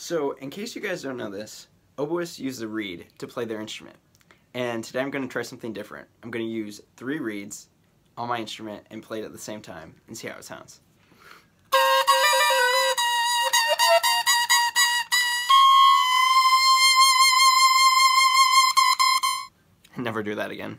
So, in case you guys don't know this, oboists use the reed to play their instrument. And today I'm going to try something different. I'm going to use three reeds on my instrument and play it at the same time and see how it sounds. Never do that again.